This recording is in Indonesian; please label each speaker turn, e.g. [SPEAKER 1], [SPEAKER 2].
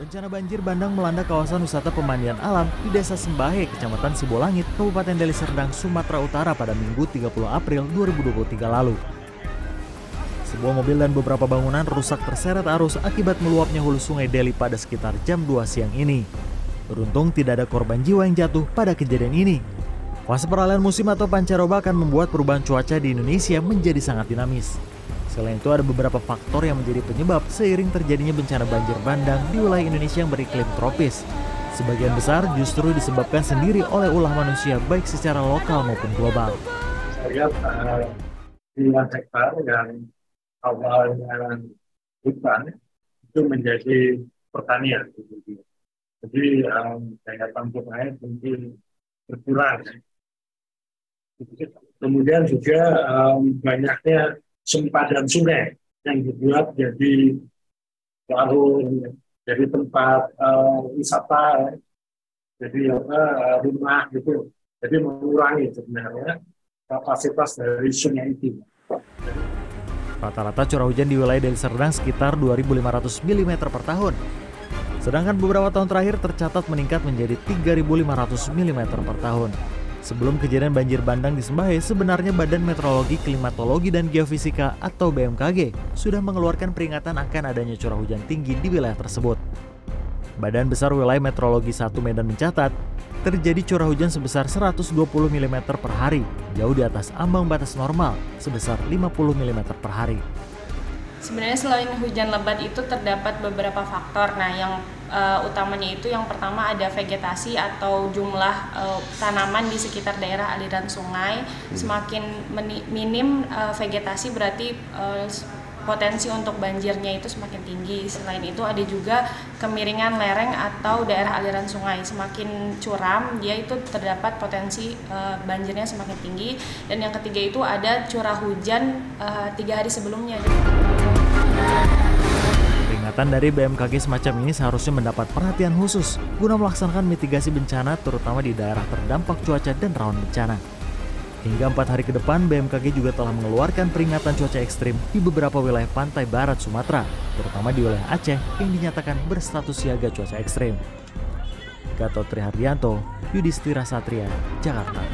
[SPEAKER 1] Bencana banjir bandang melanda kawasan wisata pemandian alam di Desa Sembahe, Kecamatan Sibolangit, Kabupaten Deli Serdang, Sumatera Utara pada Minggu 30 April 2023 lalu. Sebuah mobil dan beberapa bangunan rusak terseret arus akibat meluapnya hulu sungai Deli pada sekitar jam 2 siang ini. Beruntung tidak ada korban jiwa yang jatuh pada kejadian ini. Fase peralihan musim atau pancaroba akan membuat perubahan cuaca di Indonesia menjadi sangat dinamis. Selain itu ada beberapa faktor yang menjadi penyebab seiring terjadinya bencana banjir bandang di wilayah Indonesia yang beriklim tropis. Sebagian besar justru disebabkan sendiri oleh ulah manusia baik secara lokal maupun global.
[SPEAKER 2] Saya uh, hektar yang awalnya hutan itu menjadi pertanian. Jadi um, daya tampung air mungkin berkurang. Kemudian juga um, banyaknya sempadan sungai yang dibuat jadi warung, jadi tempat uh, wisata, jadi apa rumah gitu. Jadi mengurangi sebenarnya kapasitas dari sungai itu.
[SPEAKER 1] Rata-rata curah hujan di wilayah Deli Serdang sekitar 2.500 mm per tahun. Sedangkan beberapa tahun terakhir tercatat meningkat menjadi 3.500 mm per tahun. Sebelum kejadian banjir bandang di Sembahe, sebenarnya Badan Meteorologi, Klimatologi, dan Geofisika atau BMKG sudah mengeluarkan peringatan akan adanya curah hujan tinggi di wilayah tersebut. Badan Besar Wilayah Meteorologi 1 Medan mencatat, terjadi curah hujan sebesar 120 mm per hari, jauh di atas ambang batas normal sebesar 50 mm per hari.
[SPEAKER 3] Sebenarnya selain hujan lebat itu terdapat beberapa faktor. Nah, yang uh, utamanya itu yang pertama ada vegetasi atau jumlah uh, tanaman di sekitar daerah aliran sungai. Hmm. Semakin minim uh, vegetasi berarti uh, potensi untuk banjirnya itu semakin tinggi. Selain itu ada juga kemiringan lereng atau daerah aliran sungai. Semakin curam, dia itu terdapat potensi uh, banjirnya semakin tinggi. Dan yang ketiga itu ada curah hujan uh, tiga hari sebelumnya.
[SPEAKER 1] Peringatan dari BMKG semacam ini seharusnya mendapat perhatian khusus guna melaksanakan mitigasi bencana terutama di daerah terdampak cuaca dan rawan bencana. Hingga empat hari ke depan, BMKG juga telah mengeluarkan peringatan cuaca ekstrim di beberapa wilayah pantai barat Sumatera, terutama di wilayah Aceh yang dinyatakan berstatus siaga cuaca ekstrim. Gatot Trihardianto, Yudhistira Satria, Jakarta.